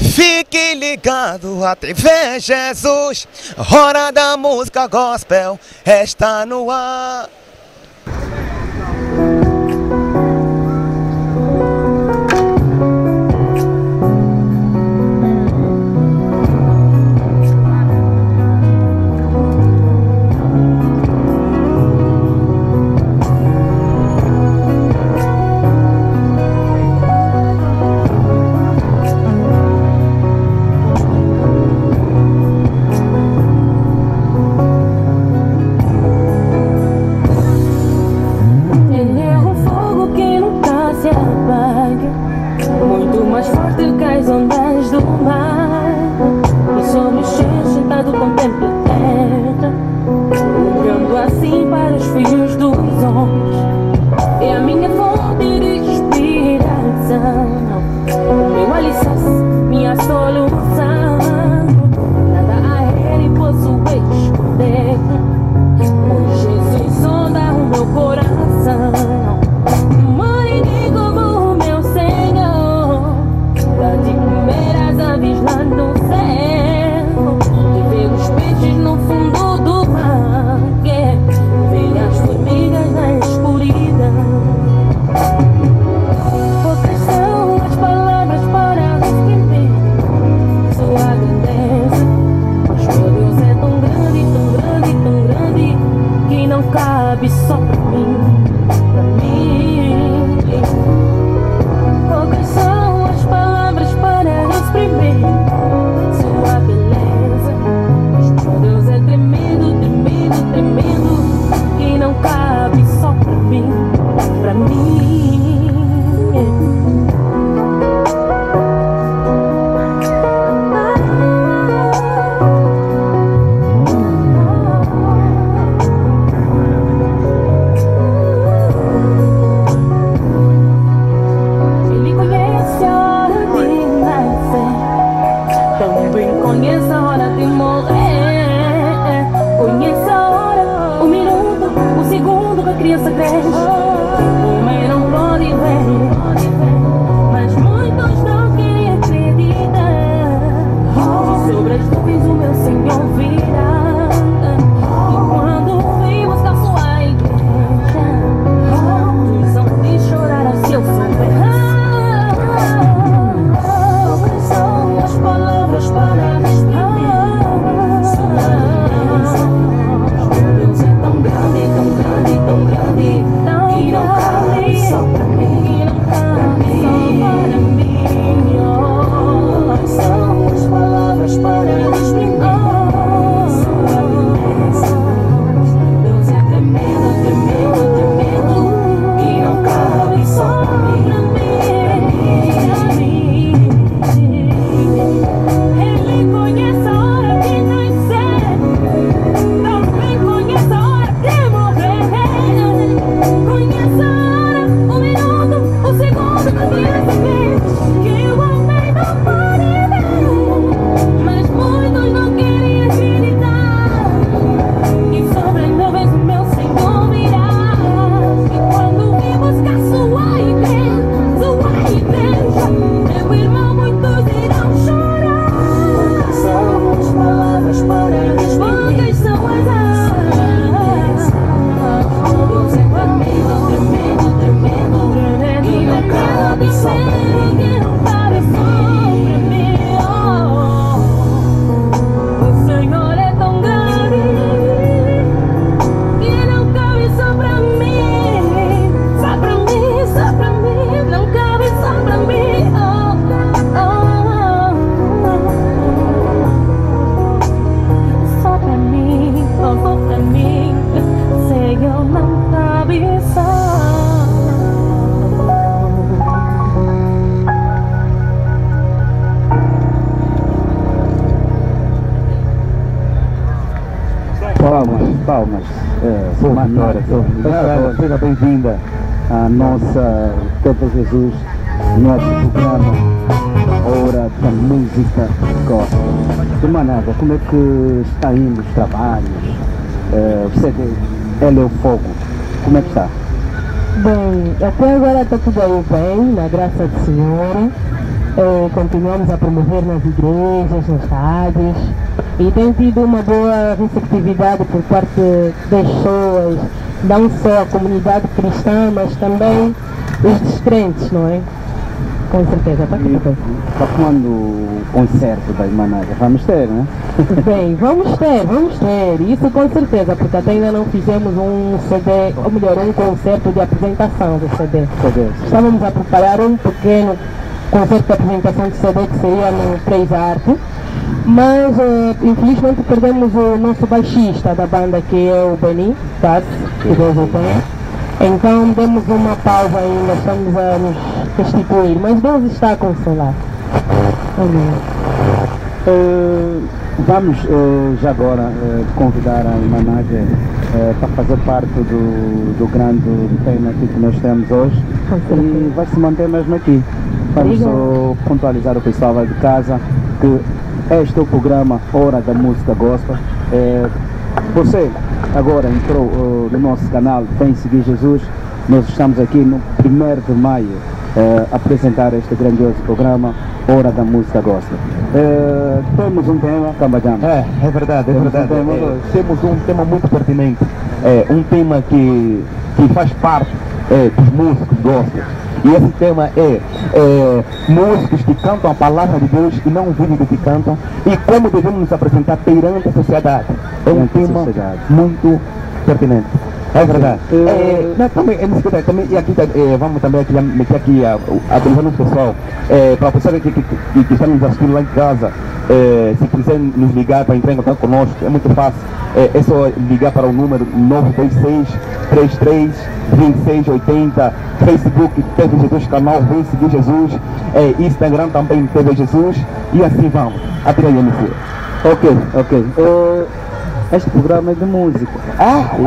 Fique ligado a TV Jesus, hora da música gospel está no ar. Canta Jesus, nosso programa Hora da Música Gospel. Irmã como é que está indo os trabalhos? O CD Ela é o Fogo, como é que está? Bem, até agora está tudo aí bem, na graça do Senhor. eh, continuamos a promover nas igrejas, nas rádios e tem tido uma boa receptividade por parte das pessoas, não só a comunidade cristã, mas também os descrentes, não é? Com certeza, E para quando o concerto da Imanaga? Vamos ter, né? Bem, vamos ter, vamos ter, isso com certeza, porque até ainda não fizemos um CD, ou melhor, um concerto de apresentação do CD. Estávamos a preparar um pequeno concerto de apresentação de CD que seria no Três Arte, mas eh, infelizmente perdemos o nosso baixista da banda que é o Beni, Tassi, que Deus o tenha. Então demos uma pausa ainda, estamos a nos restituir, mas Deus está a consolar. Amém. Eh, vamos eh, já agora eh, convidar a Imanaga para fazer parte do, do grande tema aqui que nós temos hoje e vai se manter mesmo aqui. Vamos só pontualizar o pessoal lá de casa que este é o programa Hora da Música Gospel. Eh, você agora entrou eh, no nosso canal Vem Seguir Jesus. Nós estamos aqui no 1 de maio a apresentar este grandioso programa Hora da Música Gospel. Eh, temos um tema, Cambajama. É, é verdade, é Temos verdade. um tema É, temos um tema muito pertinente. É, um tema que, que faz parte é, dos músicos gospel. E esse tema é, é músicos que cantam a palavra de Deus e não vivem do que cantam e como devemos nos apresentar perante a sociedade. É um tema sociedade. muito pertinente. É verdade. É, não, também, é, escuta, também, e aqui, eh, vamos também aqui, meter aqui a, a atenção no pessoal, é, para a pessoa que, que, que, que está nos assistindo lá em casa, é, se quiser nos ligar para entrar em contato conosco, é muito fácil. É, é só ligar para o número 926 33 2680, Facebook TV Jesus Canal Vem Seguir Jesus, é, Instagram também TV Jesus e assim vamos. Até aí, MC. Ok, ok. Eh, este programa é de música. Ah, E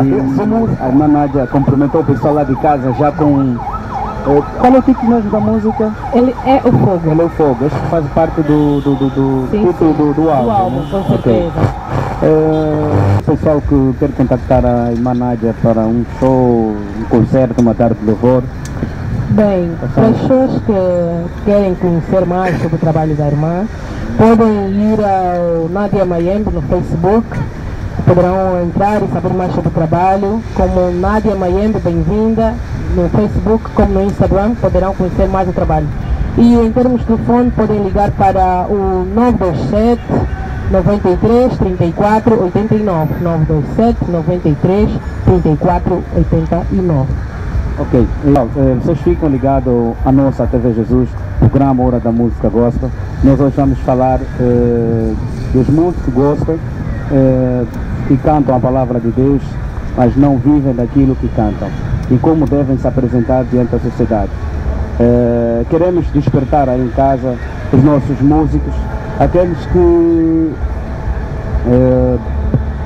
a irmã Nádia cumprimentou o pessoal lá de casa já com. eh, qual é o título mesmo da música? Ele é o fogo. Ele é o Fogo. Este faz parte do, do, do, do Sim, título do, do álbum. Do álbum, né? com certeza. Eh, o pessoal que quer contactar a irmã Nádia para um show, um concerto, uma tarde de louvor. Bem, para as pessoas que querem conhecer mais sobre o trabalho da irmã, podem ir ao Nadia Mayembe no Facebook, poderão entrar e saber mais sobre o trabalho, como Nadia Mayembe, bem-vinda, no Facebook como no Instagram, poderão conhecer mais o trabalho. E em termos de telefone, podem ligar para o 927 93 34 89 927 93 34 89 Ok. Então, eh, vocês ficam ligados à nossa TV Jesus, programa Hora da Música Gospel. Nós hoje vamos falar eh, dos músicos gospel eh, que cantam a palavra de Deus, mas não vivem daquilo que cantam e como devem se apresentar diante da sociedade. Eh, queremos despertar aí em casa os nossos músicos, aqueles que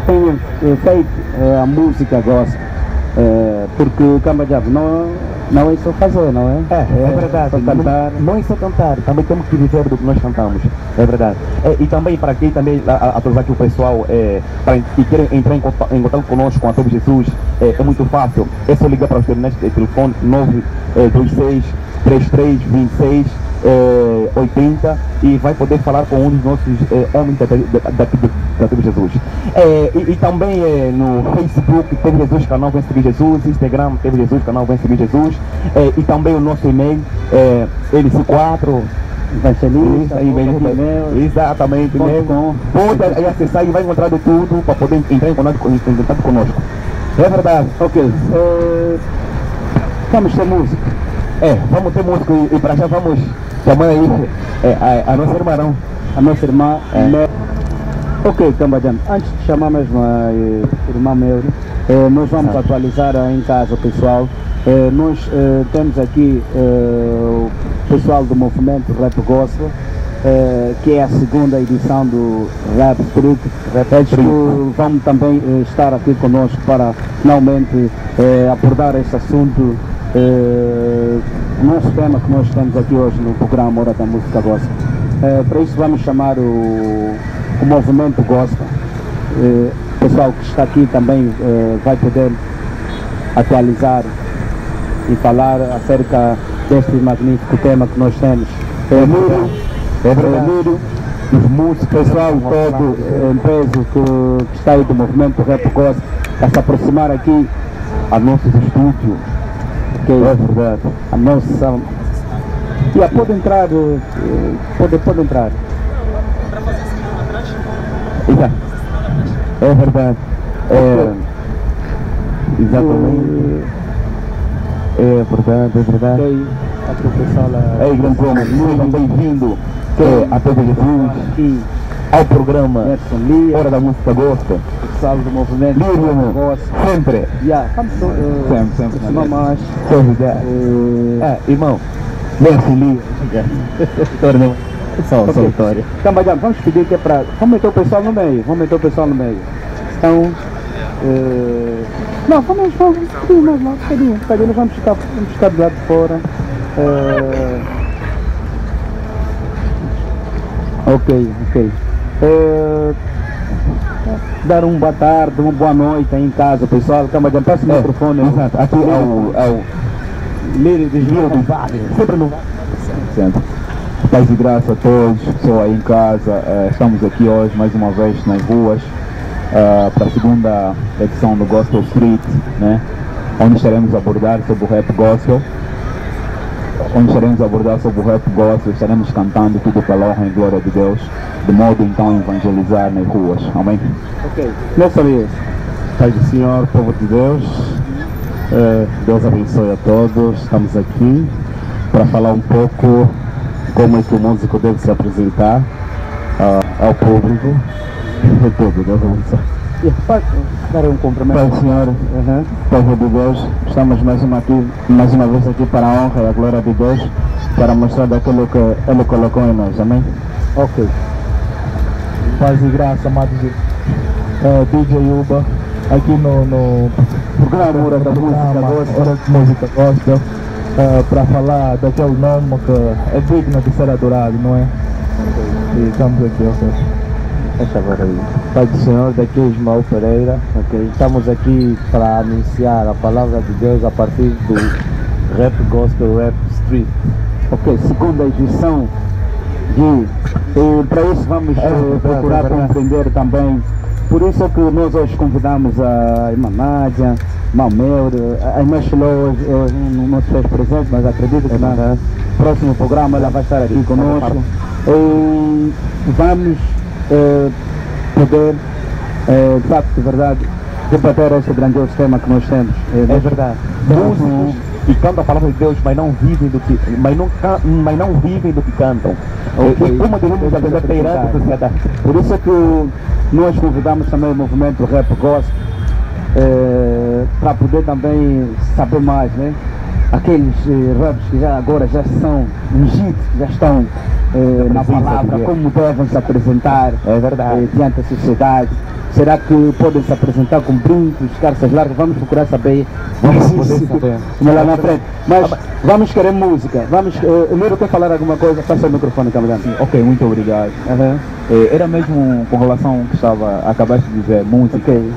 tenham eh, feito a música gospel. Porque o Cambajabo não, não é só fazer, não é? É, é verdade. Só cantar. Não, não é só cantar, também temos que viver do que nós cantamos. É verdade. É, e também para quem também atualizar aqui o pessoal, é, para que querem entrar em contato, em contato conosco com a Sobre Jesus, é, é muito fácil. É só ligar para os terminais de telefone 926 33 26 é, 80 e vai poder falar com um dos nossos é, homens da, da, TV Jesus. É, e, e também é, no Facebook TV Jesus canal Vem Seguir Jesus, Instagram TV Jesus canal Vem Seguir Jesus é, e também o nosso e-mail é, LC4 Evangelista, Isso, exatamente mesmo. com. Pode acessar e vai encontrar de tudo para poder entrar em contato, em contato conosco. É verdade. Ok. eh, vamos ter música. É, vamos ter música e, e para já vamos chamar aí é, a, a nossa irmã. A nossa irmã. É. Mel. Ok, Cambajam, antes de chamar mesmo a eh, irmã Mel, eh, nós vamos atualizar aí em casa o pessoal. Eh, nós eh, temos aqui eh, o pessoal do movimento Rap Gospel, eh, que é a segunda edição do Rap Street. Que vão também eh, estar aqui conosco para finalmente eh, abordar esse assunto. Eh, nosso tema que nós temos aqui hoje no programa Hora da Música Gospel. Eh, para isso vamos chamar o, o movimento gospel. Eh, o pessoal que está aqui também eh, vai poder atualizar e falar acerca deste magnífico tema que nós temos. Emílio, Emílio, os músicos, pessoal todo em peso que, que está aí do movimento Rap Gospel, a se aproximar aqui. A nossos estúdios. É verdade. A nossa. Yeah, pode entrar, eh, pode, pode entrar. Yeah. É verdade. É, exatamente. É verdade, é verdade. Ei, grande homem, muito bem-vindo é, a Pedro Jesus ao programa Hora da Música Gospel. pessoal do movimento. Gospel. Sempre. Yeah, vamos uh, Sempre, sempre. mais. Convidar. Eh, É, irmão, Nelson Lia. Tornou. Só, só vitória. Então, Badiano, vamos pedir que é para. Vamos meter o pessoal no meio. Vamos meter o pessoal no meio. Então. eh, Não, vamos, vamos pouquinho mais lá, um bocadinho, um bocadinho, vamos ficar, vamos ficar do lado de fora. Eh, Ok, ok. Eh, Dar um boa tarde, uma boa noite aí em casa, pessoal. Calma, Badiano, passa o É, microfone. Exato, aqui ao, ao Lírio desvio do Vale, sempre no Sempre. Paz e graça a todos, pessoal aí em casa. eh, estamos aqui hoje mais uma vez nas ruas para a segunda edição do Gospel Street, né? onde estaremos a abordar sobre o rap gospel. Onde estaremos a abordar sobre o rap gospel, estaremos cantando tudo pela honra e glória de Deus, de modo então a evangelizar nas ruas. Amém? Ok. Nessa vez. Pai do Senhor, povo de Deus, eh, Deus abençoe a todos. Estamos aqui para falar um pouco como é que o músico deve se apresentar ah, ao público. É tudo, Deus abençoe. Dar um cumprimento. Pai Senhor, Uhum. povo de Deus, estamos mais uma, aqui, mais uma vez aqui para a honra e a glória de Deus, para mostrar daquilo que Ele colocou em nós. Amém? Ok. Paz e graça, amados é, DJ Uba, aqui no, no Programa Hora da Música Gospel. Hora de Música Gospel, para falar daquele nome que é digno de ser adorado, não é? E estamos aqui, ok. Pai do Senhor, daqui é Ismael Pereira, ok? Estamos aqui para anunciar a palavra de Deus a partir do Rap Gospel Rap Street. Ok, segunda edição de. E para isso vamos eh, verdade, procurar é compreender também. Por isso é que nós hoje convidamos a irmã Nádia, Melro, a irmã Chiló hoje, não, não se fez presente, mas acredito que no próximo programa ela vai estar aqui conosco. E vamos eh, poder, eh, de facto, de verdade, debater esse grandioso tema que nós temos. Eh, É verdade. Músicos e cantam a palavra de Deus, mas não vivem do que, mas não, mas não vivem do que cantam. Ok. E como devemos apresentar perante a sociedade? Por isso é que nós convidamos também o movimento Rap Gospel eh, para poder também saber mais, né? Aqueles eh, raps que já agora já são ungidos, já estão eh, na palavra, como devem se apresentar É verdade. eh, diante da sociedade. Será que podem se apresentar com brincos, cartas largas? Vamos procurar saber. Vamos poder saber. Lá na frente. Mas vamos querer música. Vamos, eh, Emílio quer falar alguma coisa? Passa o microfone, camarada. Ok, muito obrigado. Eh, Era mesmo com relação ao que estava, acabaste de dizer, música, Ok.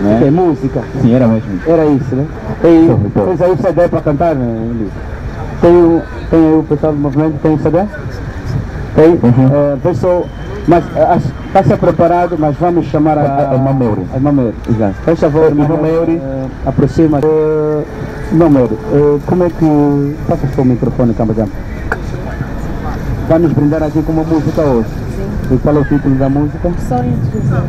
Né? Ok, música. Sim, era mesmo. Era isso, né? Sim, E então. tens aí o CD para cantar, né? Tem, o, tem aí o pessoal do movimento, tem o CD? Tem? Uhum. Eh, pessoal, mas está se preparado, mas vamos chamar a, A- a irmã Meuri. A irmã Meuri. Exato. Faz favor, irmã Meuri. eh, aproxima. Uh, Meuri, eh, como é que... Passa o microfone, camarada. Vai nos brindar aqui com uma música hoje. Sim. E qual é o título da música? Sonho de Jesus.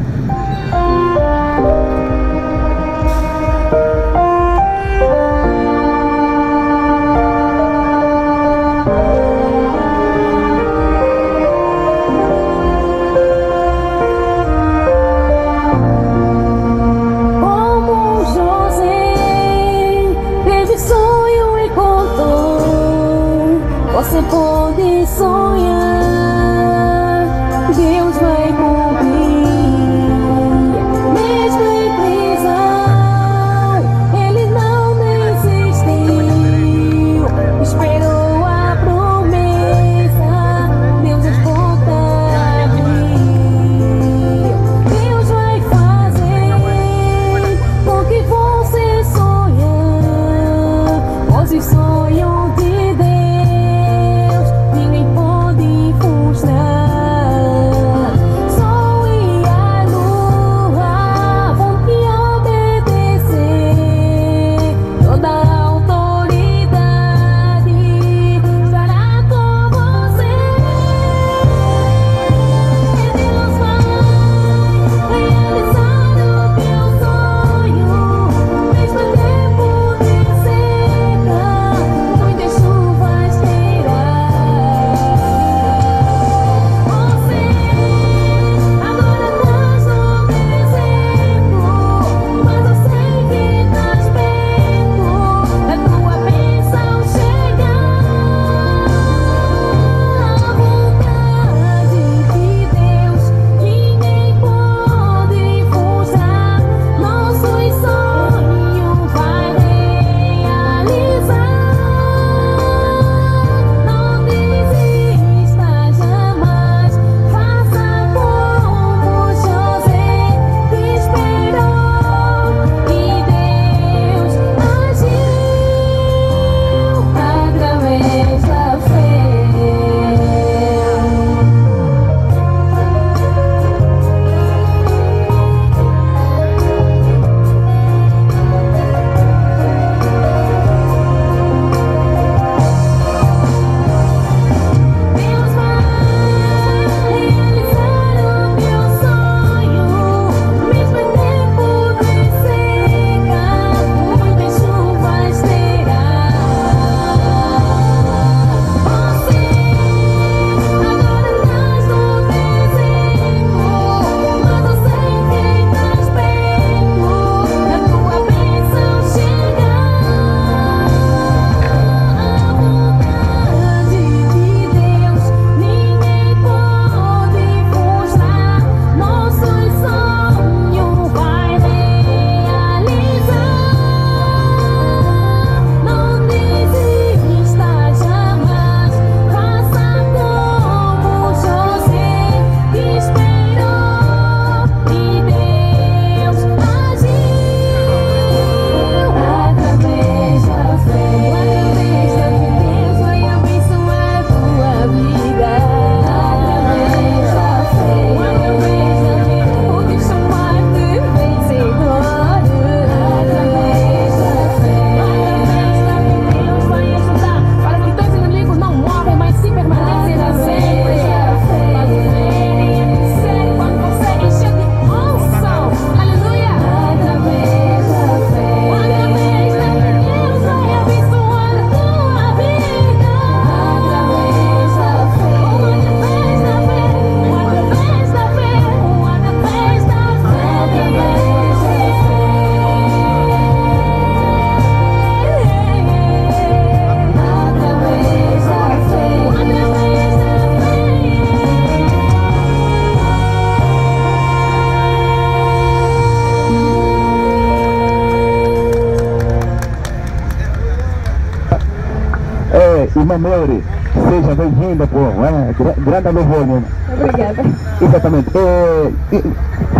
Melry, seja bem-vinda, pô. É, gra- grande louvor, né? Obrigada. Exatamente. É, e-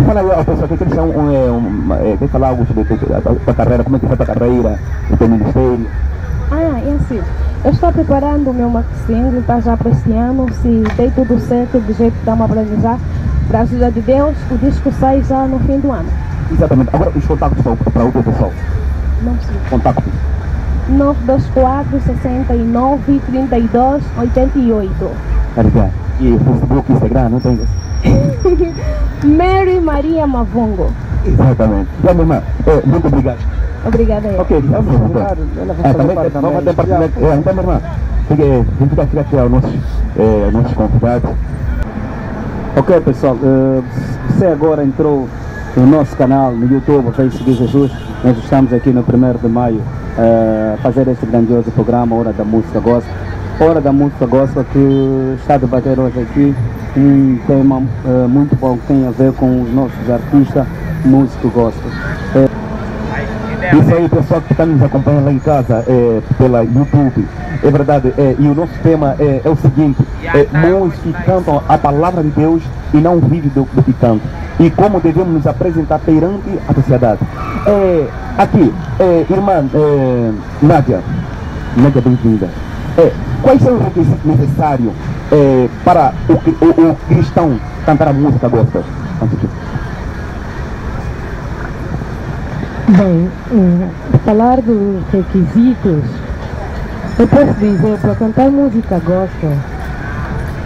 fala aí ao pessoal que eles são, um, é, um, é, quer falar algo sobre a tua- carreira, como é que foi a tua carreira, o teu ministério? Ah, é assim. Eu estou preparando o meu maxi single, está já para este ano. Se dei tudo certo, do jeito que estamos a planejar, para a ajuda de Deus, o disco sai já no fim do ano. Exatamente. Agora os contatos para, para o pessoal. Não sei. Contatos. 924 69 32 88. Obrigado. E Facebook, Instagram, não tem? Mary Maria Mavongo. Exatamente. Já, minha irmã, é, muito obrigado. Obrigada aí. Ok, vamos Ela É, fazer também, parte vamos também. até partilhar. É, então, minha irmã, fique aqui, aqui aos nossos, é, aos nossos convidados. Ok pessoal, eh, você agora entrou no nosso canal no YouTube, veio seguir Jesus. Nós estamos aqui no 1 de maio eh, a fazer este grandioso programa Hora da Música Gospel. Hora da Música Gospel que está a debater hoje aqui um tema eh, muito bom que tem a ver com os nossos artistas músicos gospel. Eh, Isso aí, pessoal que está nos acompanhando lá em casa é, pela YouTube. É verdade, é, e o nosso tema é, é o seguinte: é, que cantam a palavra de Deus e não vivem do, do que cantam. E como devemos nos apresentar perante a sociedade. É, aqui, é, irmã é, Nádia, Nádia, bem-vinda. É, quais são os requisitos necessários é, para o, o- o cristão cantar a música gospel? Bem, falar dos requisitos, eu posso dizer, para cantar música gospel,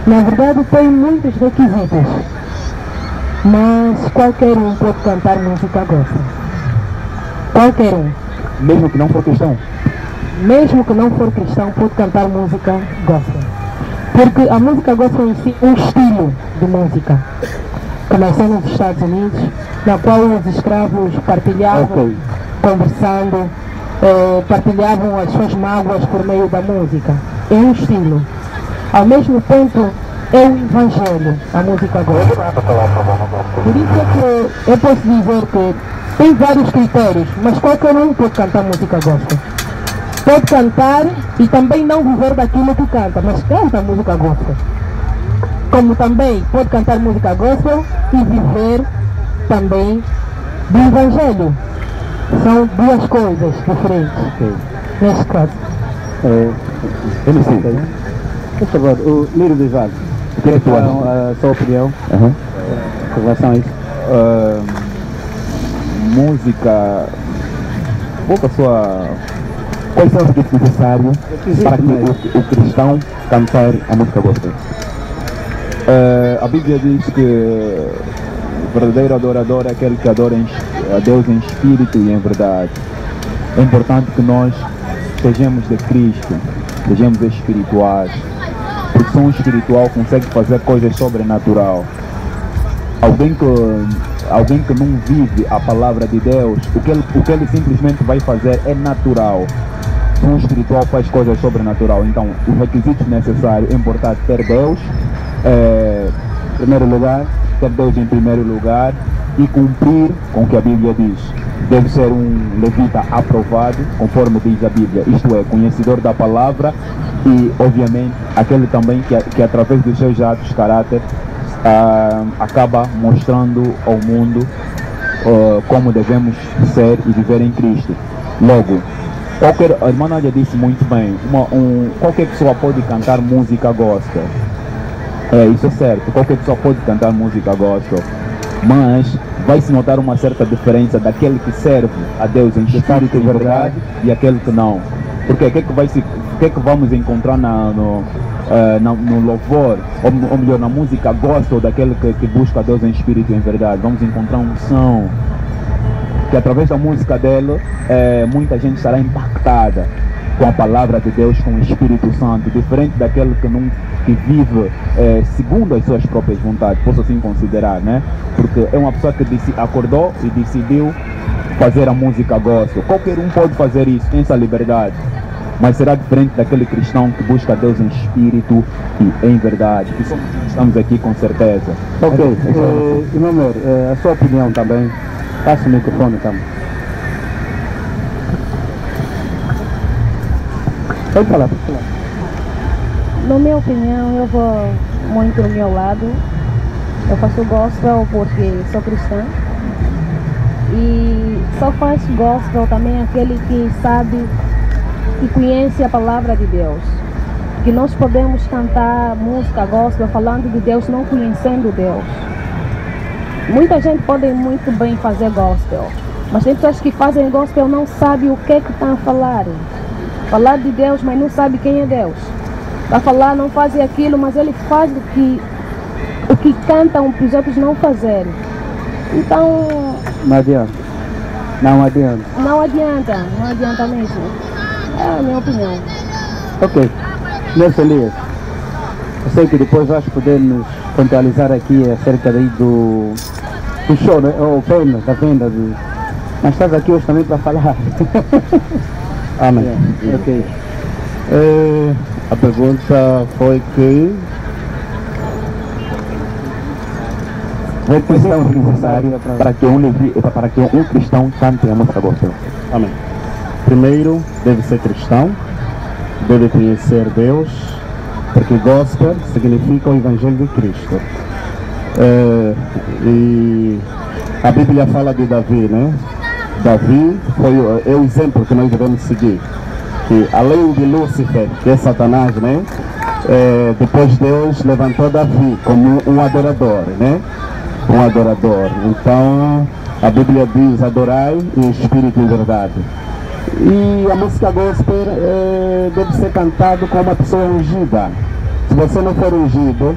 na verdade tem muitos requisitos, mas qualquer um pode cantar música gospel. Qualquer um. Mesmo que não for cristão. mesmo que não for cristão, pode cantar música gospel. Porque a música gospel em si é um estilo de música que nasceu nos Estados Unidos, na qual os escravos partilhavam, Ok. conversando, eh, partilhavam as suas mágoas por meio da música. É um estilo. Ao mesmo tempo, é um evangelho, a música gospel. Por isso é que eu posso dizer que tem vários critérios, mas qualquer um pode cantar música gospel. Pode cantar e também não viver daquilo que canta, mas canta música gospel. Como também pode cantar música gospel e viver também do evangelho. São duas coisas diferentes. Neste caso. eh, MC. por favor, o Lírio do Vale, O que é que tu qual acha? a sua opinião Aham. em relação a isso? Ah, música. Qual é a sua. Quais são os requisitos necessários para que mesmo. o, o cristão cantar a música gospel? Ah, a Bíblia diz que o verdadeiro adorador é aquele que adora a Deus em espírito e em verdade. É importante que nós sejamos de Cristo, sejamos espirituais, um espiritual consegue fazer coisas sobrenatural. Alguém que, alguém que não vive a palavra de Deus, o que, ele, o que ele simplesmente vai fazer é natural. Um espiritual faz coisas sobrenatural. Então, os requisitos necessários é importante ter Deus, eh, em primeiro lugar, ter Deus em primeiro lugar e cumprir com o que a Bíblia diz. Deve ser um levita aprovado, conforme diz a Bíblia, isto é, conhecedor da palavra e, obviamente, aquele também que, que através dos seus atos, caráter, ah, acaba mostrando ao mundo ah, como devemos ser e viver em Cristo. Logo, qualquer, a irmã Nádia disse muito bem, uma, um, qualquer pessoa pode cantar música gospel. É, isso é certo, qualquer pessoa pode cantar música gospel, mas vai se notar uma certa diferença daquele que serve a Deus em espírito e verdade e aquele que não. Porque o que é que, vai se, que, é que vamos encontrar na, no, eh, na- no louvor, ou, ou melhor, na música gospel daquele que, que busca Deus em espírito e em verdade? Vamos encontrar um som que através da música dele eh, muita gente será impactada com a palavra de Deus, com o Espírito Santo, diferente daquele que não que vive eh, segundo as suas próprias vontades, posso assim considerar, né? Porque é uma pessoa que deci- acordou e decidiu fazer a música gospel. Qualquer um pode fazer isso, tem essa liberdade. Mas será diferente daquele cristão que busca Deus em espírito e em verdade. Que estamos aqui com certeza. Ok, eh, irmão Mer, eh, a sua opinião também. Passa o microfone também. Pode falar, pode falar. na minha opinião, eu vou muito do meu lado. Eu faço gospel porque sou cristã. E só faz gospel também aquele que sabe e conhece a palavra de Deus. Que nós podemos cantar música gospel falando de Deus, não conhecendo Deus. Muita gente pode muito bem fazer gospel, mas tem pessoas que fazem gospel não sabem o que é que estão a falar. Falar de Deus, mas não sabe quem é Deus. Vai falar, não fazem aquilo, mas ele faz o que, o que cantam para os outros não fazerem. Então, Não adianta. Não adianta. não adianta, não adianta mesmo. É a minha opinião. Ok. Nessa Elias, eu sei que depois vais poder nos contextualizar aqui acerca daí do, do show, né? ou venda, da venda. Mas estás aqui hoje também para falar. Amém. Yeah, Ok. Eh, a pergunta foi que Requisição necessário para que um para que um cristão cante a música gospel. Amém. Primeiro, deve ser cristão, deve conhecer Deus, porque gospel significa o Evangelho de Cristo. Eh, e a Bíblia fala de Davi, né? Davi foi, é o exemplo que nós devemos seguir. Que além de Lúcifer, que é Satanás, né? Eh, depois Deus levantou Davi como um adorador, né? Um adorador. Então, a Bíblia diz: adorai em espírito e em verdade. E a música gospel eh, deve ser cantada com uma pessoa ungida. Se você não for ungido,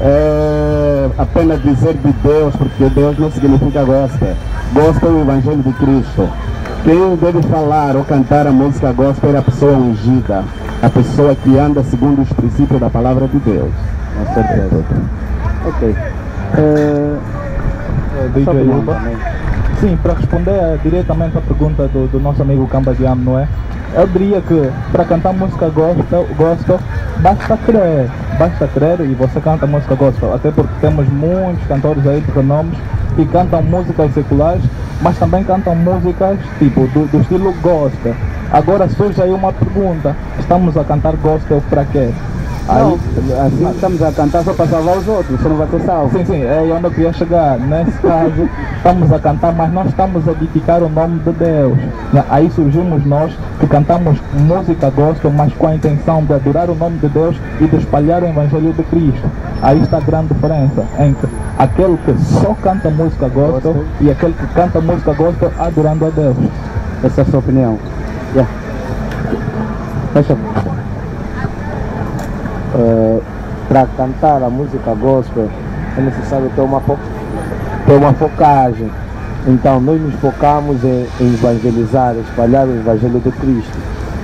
é apenas dizer de Deus, porque Deus não significa gospel. Gospel é o Evangelho de Cristo. Quem deve falar ou cantar a música gospel é a pessoa ungida, a pessoa que anda segundo os princípios da palavra de Deus. Com certeza. Ok. Opinião Uba. também. Sim, para responder eh, diretamente à pergunta do, do nosso amigo Camba não é? Eu diria que para cantar música gospel, gospel, basta crer, basta crer e você canta música gospel, até porque temos muitos cantores aí de renomes que cantam músicas seculares, mas também cantam músicas tipo do, do estilo gospel. Agora surge aí uma pergunta, estamos a cantar gospel para quê? Não, assim estamos a cantar só para salvar os outros, você não vai ser salvo. Sim, sim, é aí onde eu queria chegar. Nesse caso, estamos a cantar, mas nós estamos a edificar o nome de Deus. Aí surgimos nós que cantamos música gospel, mas com a intenção de adorar o nome de Deus e de espalhar o Evangelho de Cristo. Aí está a grande diferença entre aquele que só canta música gospel e aquele que canta música gospel adorando a Deus. Essa é a sua opinião. Yeah. Fecha. Para cantar a música gospel é necessário ter uma, ter uma focagem. Então nós nos focamos em, em evangelizar, espalhar o evangelho de Cristo.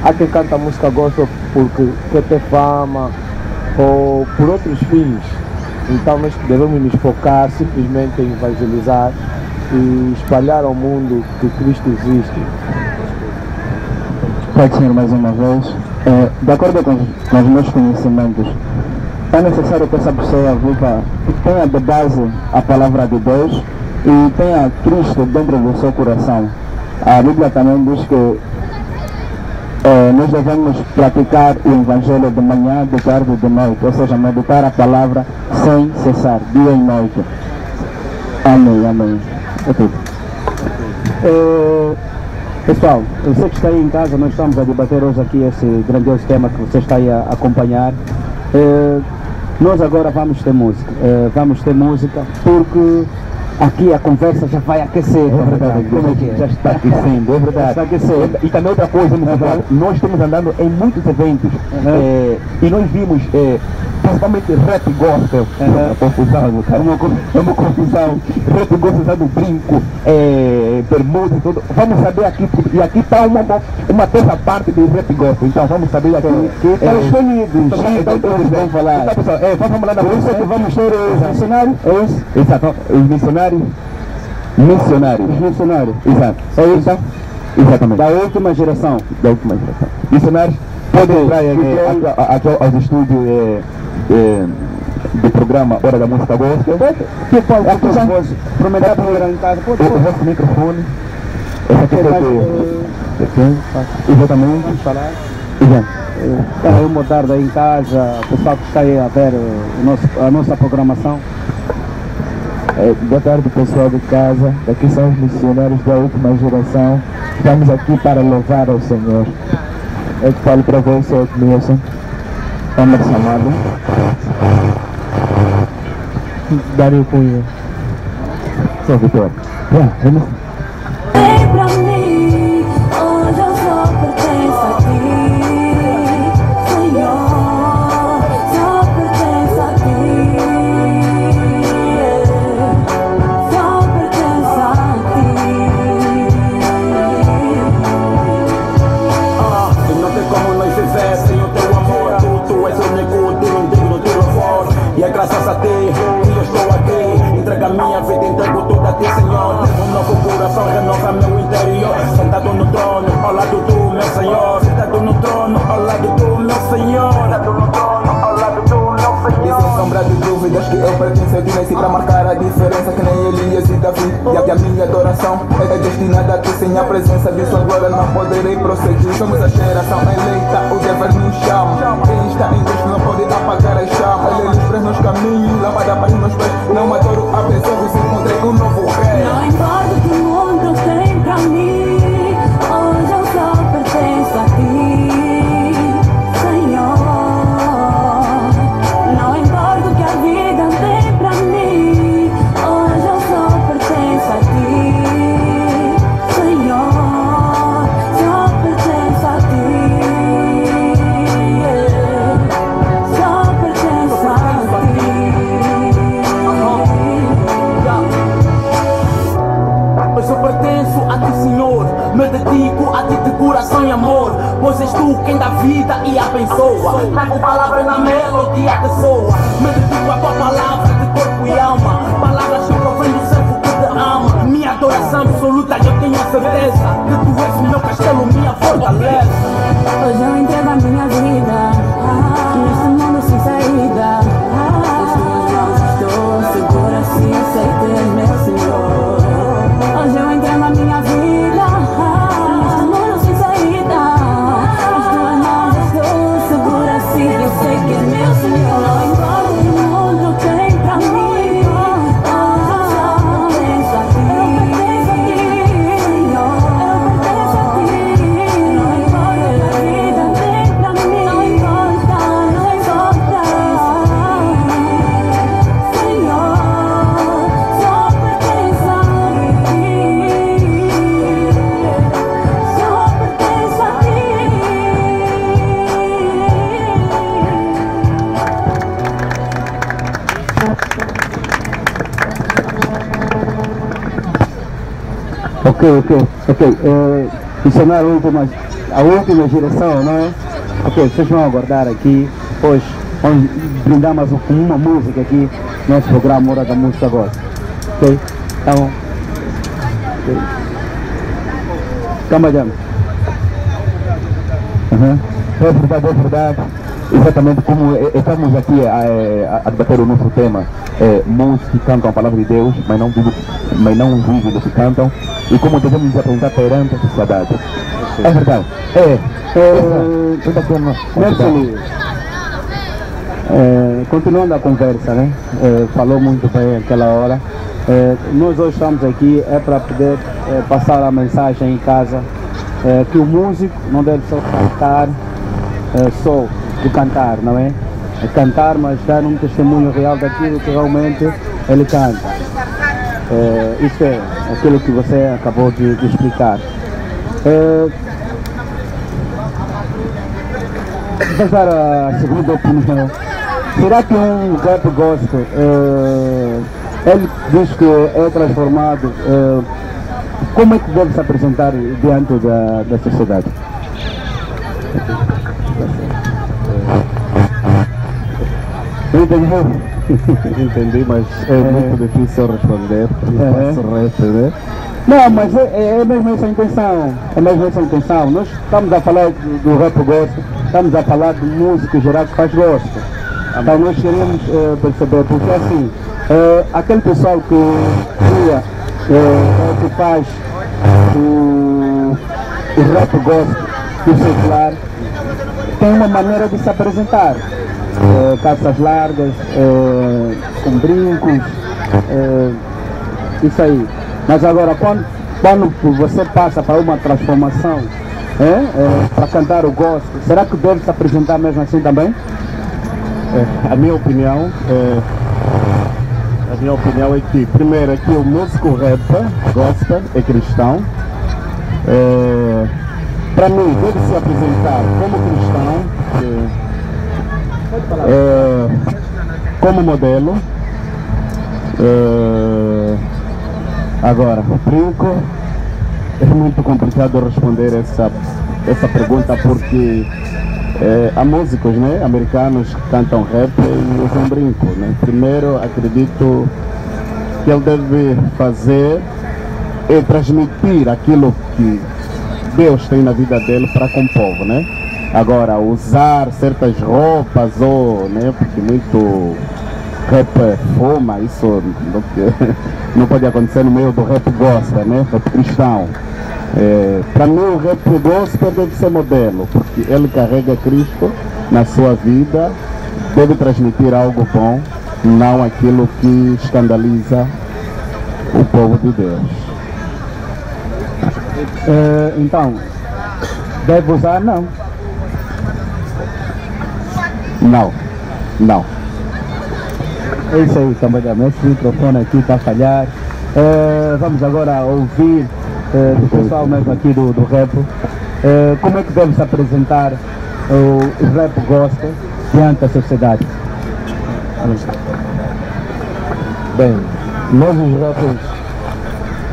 Há quem canta música gospel porque quer ter fama ou por outros fins. Então nós devemos nos focar simplesmente em evangelizar e espalhar ao mundo que Cristo existe. Pode Senhor mais uma vez. É, de acordo com, os- meus conhecimentos, é necessário que essa pessoa viva, tenha de base a palavra de Deus e tenha Cristo dentro do seu coração. A Bíblia também diz que é, nós devemos praticar o Evangelho de manhã, de tarde e de noite, ou seja, meditar a palavra sem cessar, dia e noite. Amém, amém. É tudo. Eh, pessoal, você que está aí em casa, nós estamos a debater hoje aqui esse grandioso tema que você está aí a acompanhar. Eh, nós agora vamos ter música. Eh, vamos ter música porque aqui a conversa já vai aquecer. É verdade, Como é que é? já está aquecendo, é verdade. Está aquecendo. E também outra coisa, camarada, nós estamos andando em muitos eventos eh, e nós vimos principalmente rap gospel. É uma confusão, meu cara. É uma, co- é uma confusão. Rap gospel usando brinco, eh, bermuda e tudo. Vamos saber aqui, e aqui está uma, uma terça parte de rap gospel. Então vamos saber aqui. Que estão escolhidos. Então, então, Todos vão falar. Então, pessoal, é, vamos lá na Por isso é que vamos ter os missionários. É isso? Exato, os missionários. Missionários. Os missionários. Exato. É isso? Exatamente. Da última geração. Da última geração. Missionários podem entrar aos estúdios eh, eh, do programa Hora da Música Gospel. Que É, que já- voz prometer para em casa. O pode. vosso microfone. Essa aqui mais, do- Exatamente. Vamos falar. Exato. Está aí uma tarde aí em casa, o pessoal que está aí a ver o nosso, a nossa programação. É, boa tarde pessoal de casa, aqui são os missionários da última geração. Estamos aqui para louvar ao Senhor. Eu que falo para você, Edmilson. Emerson Amado. Dário Cunha. São Vitor. Yeah, vamos. Vem para marcar a diferença que nem Elias e Davi. E a, minha adoração é destinada a ti. Sem a presença de sua glória não poderei prosseguir. Somos a geração eleita, o dever nos chama. Quem está em Cristo não pode apagar a chama. Ele nos prende nos caminhos, lâmpada para os meus pés. Não adoro a pessoa, se encontrei um novo rei. A ti de coração e amor. Pois és tu quem dá vida e abençoa. Trago palavras na melodia que soa. Me dedico a tua palavra de corpo e alma. Palavras que provém do servo que te ama. Minha adoração absoluta, eu tenho a certeza. Que tu és o meu castelo, minha fortaleza. Hoje eu entrego a minha vida Neste Ok, ok, ok. É, mencionar a última, a última geração, não é? Ok, vocês vão aguardar aqui. Hoje vamos brindar mais um- uma música aqui no nosso programa Hora da Música agora. Ok? Então. ok. Calma, Jam. Uhum. É verdade, é verdade. Exatamente como eh, estamos aqui a, a, a debater o nosso tema. É, músicos que cantam a palavra de Deus, mas não, mas não vivem do que cantam. E como devemos nos apresentar perante a sociedade. É verdade. É. É, Nelson, é, continuando a conversa, né? É, falou muito bem aquela hora. É, nós hoje estamos aqui é para poder é, passar a mensagem em casa é, que o músico não deve só cantar, é, só de cantar, não? É cantar, mas dar um testemunho real daquilo que realmente ele canta. É, isso é aquilo que você acabou de, de explicar. É, Vou dar a segunda opinião. Será que um rap gospel, eh, ele diz que é transformado, eh, como é que deve se apresentar diante da, da sociedade? Entendeu? Entendi, mas é muito difícil responder. É. Faço né? Não, mas é, é, é mesmo essa a intenção. É mesmo essa a intenção. Nós estamos a falar do, rap gospel, estamos a falar de música geral que faz gospel. Então nós queremos eh, perceber, porque assim, eh, aquele pessoal que cria, eh, que faz o, o rap gospel, o secular, tem uma maneira de se apresentar. É, calças largas, é, com brincos, é, isso aí. Mas agora, quando, quando você passa para uma transformação, é, é, para cantar o gospel, será que deve se apresentar mesmo assim também? É, a minha opinião é, a minha opinião é que primeiro é que o músico rap gospel é cristão é, para mim deve se apresentar como cristão é, é, como modelo é, agora brinco é muito complicado responder essa essa pergunta porque é, há músicos né, americanos que cantam rap e usam brinco. Né? Primeiro, acredito que ele deve fazer é transmitir aquilo que Deus tem na vida dele para com o povo. Né? Agora, usar certas roupas, ou, né, porque muito rap fuma, isso não, não pode acontecer no meio do rap gospel, né? rap cristão. É, para mim o rap gospel deve ser modelo, porque ele carrega Cristo na sua vida, deve transmitir algo bom, não aquilo que escandaliza o povo de Deus. É, então, deve usar não. Não, não. É isso aí, cambalhama. Esse microfone aqui está a falhar. É, vamos agora ouvir é, do pessoal mesmo aqui do, do rap. É, como é que deve se apresentar o, rap gospel diante da sociedade? Bem, nós os rappers,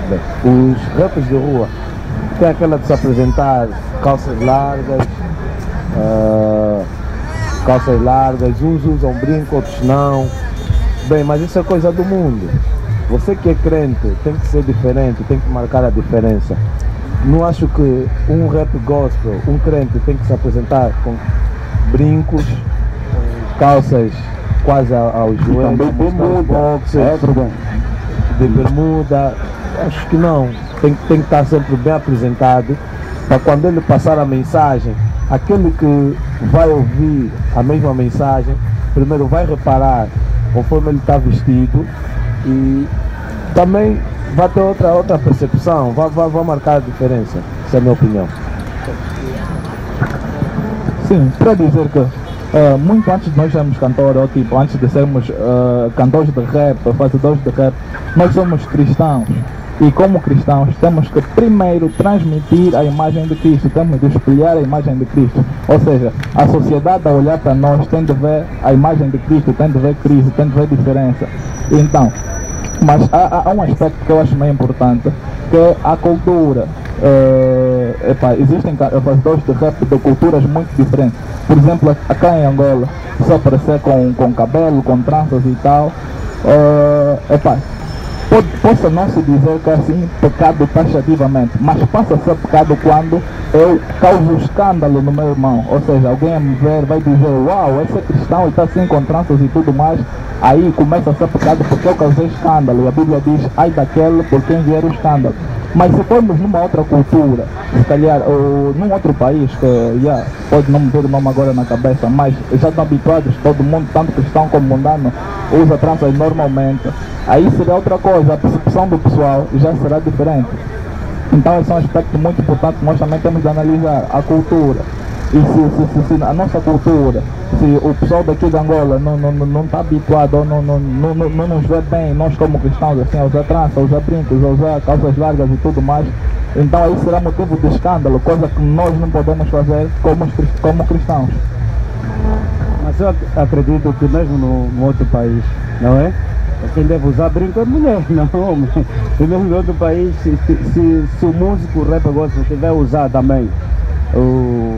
bem, os rappers de rua, tem aquela de se apresentar calças largas, ah, calças largas, uns usam brinco, outros não. Bem, mas isso é coisa do mundo. Você que é crente tem que ser diferente, tem que marcar a diferença. Não acho que um rap gospel, um crente tem que se apresentar com brincos, calças quase ao- aos joelhos, boxers, É de bermuda. Acho que não. Tem, tem que estar sempre bem apresentado para quando ele passar a mensagem, aquele que vai ouvir a mesma mensagem, primeiro vai reparar conforme ele está vestido e também vai ter outra, outra percepção, vai, vai, vai marcar a diferença. Essa é a minha opinião. Sim, para dizer que eh, muito antes de nós sermos cantores, ou tipo, antes de sermos eh, cantores de rap, fazedores de rap, nós somos cristãos. E como cristãos temos que primeiro transmitir a imagem de Cristo, temos de espelhar a imagem de Cristo. Ou seja, a sociedade a olhar para nós tem de ver a imagem de Cristo, tem de ver Cristo, tem de ver diferença. Então, mas há, há- um aspecto que eu acho meio importante, que é a cultura. É, epá, existem fazedores de rap de culturas muito diferentes. Por exemplo, acá em Angola, se aparecer com, com cabelo, com tranças e tal, é, epá, pode, possa não se dizer que é assim pecado taxativamente, mas passa a ser pecado quando eu causo escândalo no meu irmão. Ou seja, alguém me ver vai dizer, uau, esse é cristão e está assim com tranças e tudo mais. Aí começa a ser pecado porque eu causei escândalo. E a Bíblia diz, ai daquele por quem vier o escândalo. Mas se formos numa outra cultura, se calhar, ou num outro país, que yeah, pode não me ver o nome agora na cabeça, mas já estão habituados, todo mundo, tanto cristão como mundano, usa tranças normalmente, aí seria outra coisa, a percepção do pessoal já será diferente. Então esse é um aspecto muito importante que nós também temos de analisar, a cultura. E se, se, se, a nossa cultura, se o pessoal daqui de Angola não está não, não tá habituado não, não, não, não, não nos vê bem, nós como cristãos, assim, a usar trança, a usar brincos, a usar calças largas e tudo mais, então aí será motivo de escândalo, coisa que nós não podemos fazer como, como cristãos. Mas eu ac- acredito que mesmo no, no outro país, não é? Quem deve usar brinco é mulher, não homem. E mesmo no outro país, se, se, se, o músico rap gosta tiver usar também o,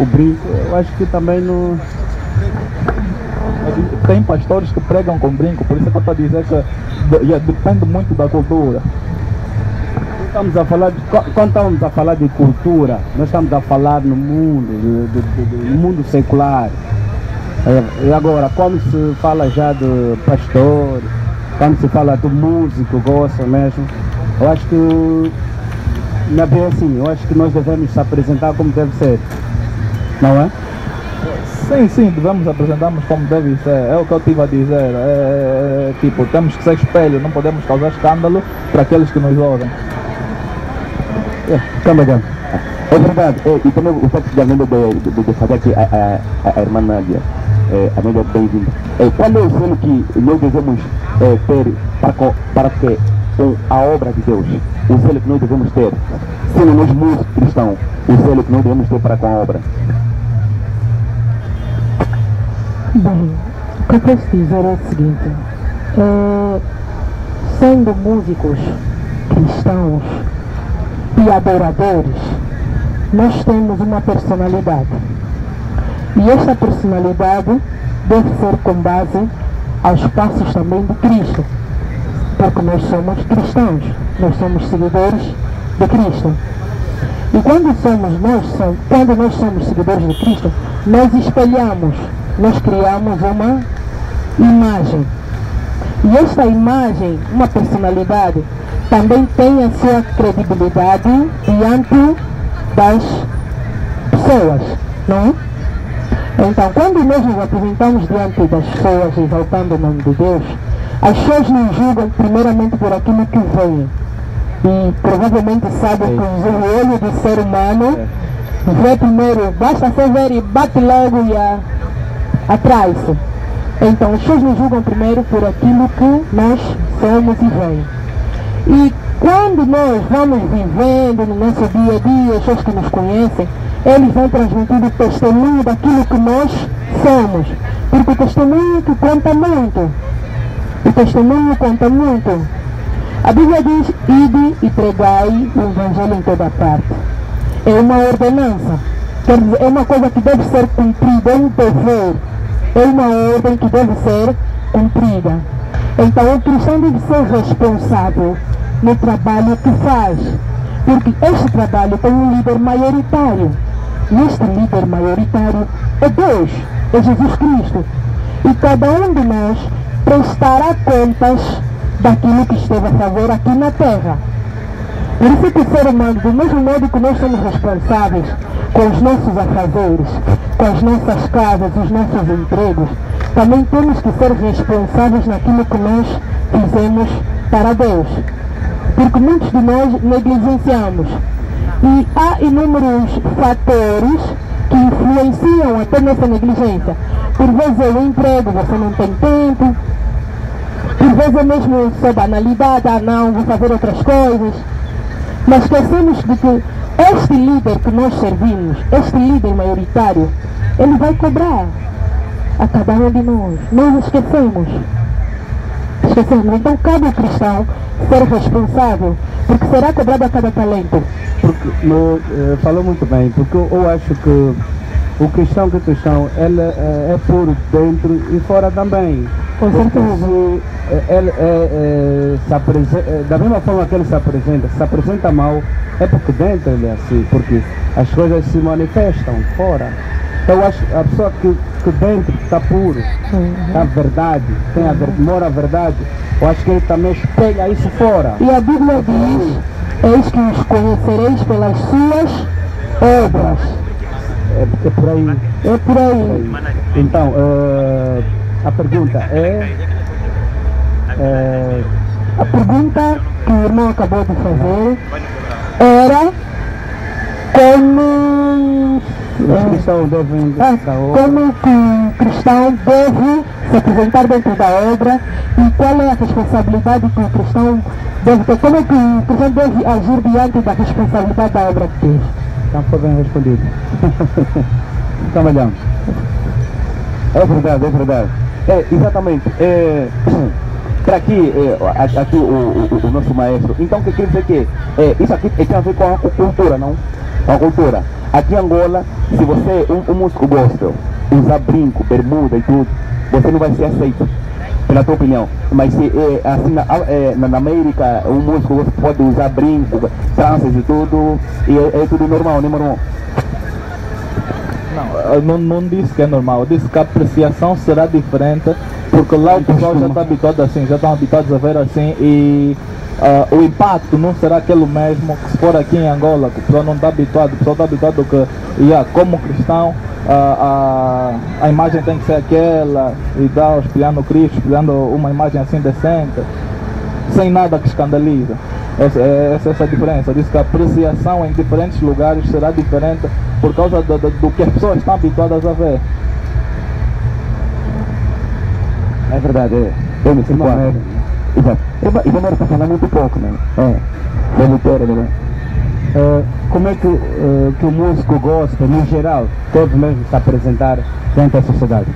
o brinco, eu acho que também. Tem pastores que pregam com brinco, por isso é que eu estou a dizer que yeah, depende muito da cultura. Estamos a falar de, qu- quando estamos a falar de cultura, nós estamos a falar no mundo, no mundo secular. É, E agora, quando se fala já de pastor, quando se fala do músico, gosta mesmo, eu acho que não é bem assim, eu acho que nós devemos se apresentar como deve ser. Não é? Sim, sim, devemos apresentarmos como deve ser. É o que eu estive a dizer. É, é, é, tipo, temos que ser espelho, não podemos causar escândalo para aqueles que nos ouvem. Calma, já. É verdade, é, e também o facto de Amélia de, de, de fazer aqui a, a, a irmã Nádia, é, Amélia bem-vinda. É, qual é o selo que nós devemos é, ter para, para que a obra de Deus, o selo que nós devemos ter, sendo nós músicos cristãos, o selo que nós devemos ter para com a obra? Bem, o que eu posso dizer é o seguinte, é, sendo músicos cristãos e adoradores, nós temos uma personalidade. E esta personalidade deve ser com base aos passos também de Cristo. Porque nós somos cristãos, nós somos seguidores de Cristo. E quando somos nós, quando nós somos seguidores de Cristo, nós espelhamos, nós criamos uma imagem. E esta imagem, uma personalidade, também tem a sua credibilidade diante das pessoas, não é? Então, quando nós nos apresentamos diante das pessoas exaltando o nome de Deus, as pessoas nos julgam primeiramente por aquilo que veem. E provavelmente sabem que o olho do ser humano vê primeiro, basta só ver e bate logo e a, atrai-se. Então, as pessoas nos julgam primeiro por aquilo que nós somos e veem. E quando nós vamos vivendo no nosso dia a dia, as pessoas que nos conhecem, eles vão transmitindo o testemunho daquilo que nós somos. Porque o testemunho que conta muito. O testemunho conta muito. A Bíblia diz, ide e pregai o Evangelho em toda parte. É uma ordenança. É uma coisa que deve ser cumprida, é um dever. É uma ordem que deve ser cumprida. Então o cristão deve ser responsável no trabalho que faz. Porque este trabalho tem um líder maioritário. E este líder maioritário é Deus, é Jesus Cristo. E cada um de nós prestará contas daquilo que esteve a fazer aqui na terra. Por isso que o ser humano, do mesmo modo que nós somos responsáveis com os nossos afazeres, com as nossas casas, os nossos empregos, também temos que ser responsáveis naquilo que nós fizemos para Deus. Porque muitos de nós negligenciamos. E há inúmeros fatores que influenciam até nessa negligência. Por vezes é o emprego, você não tem tempo. Por vezes é mesmo só banalidade, ah não, vou fazer outras coisas. Mas esquecemos de que este líder que nós servimos, este líder maioritário, ele vai cobrar a cada um de nós. Nós esquecemos. Esquecemos. Então cabe ao cristão ser responsável, porque será cobrado a cada talento. Porque no, eh, falou muito bem, porque eu, acho que o cristão que é cristão, ele eh, é por dentro e fora também. Com certeza. ele é, eh, se apresen- eh, da mesma forma que ele se apresenta, se apresenta mal, é porque dentro ele é assim, porque as coisas se manifestam fora. Então eu acho que a pessoa que, que dentro está puro, está a verdade, tem a mora a verdade, eu acho que ele também espelha isso fora. E a Bíblia diz, eis que os conhecereis pelas suas obras. É, é por aí. É por aí. Então, eh, a pergunta é, é, A pergunta que o irmão acabou de fazer era como, obra. como que o cristão deve se apresentar dentro da obra e qual é a responsabilidade que o cristão deve ter, como é que o cristão deve agir diante da responsabilidade da obra de Deus. Então foi bem respondido. Camalhão. É verdade, é verdade. É, exatamente. É, para aqui, é, aqui o, o- o nosso maestro. Então, que quer dizer que é, isso aqui tem a ver com a cultura, não? Com a cultura. Aqui em Angola, se você, um, um músico gospel, usar brinco, bermuda e tudo, você não vai ser aceito. Pela tua opinião. Mas se, é, assim, na, é, na América, um músico pode usar brinco, tranças e tudo, e é, é tudo normal, né, meu irmão? Não, não, disse que é normal, disse que a apreciação será diferente, porque lá o pessoal já está habituado assim, já estão habituados a ver assim e ah, o impacto não será aquele mesmo que se for aqui em Angola, que o pessoal não está habituado, o pessoal está habituado que, yeah, como cristão, a, a, a imagem tem que ser aquela e tal, espelhando Cristo, espelhando uma imagem assim decente, sem nada que escandaliza. Essa, é- essa, essa é a diferença. Diz que a apreciação em diferentes lugares será diferente por causa do, do, do que as pessoas estão habituadas a ver. É verdade, é. Eu me sinto merda. Exato. E Vanério está falando muito pouco, né? É. Vamos ter, né? Eh, como é que, eh, que o músico gosta, no geral, deve mesmo se apresentar dentro da sociedade?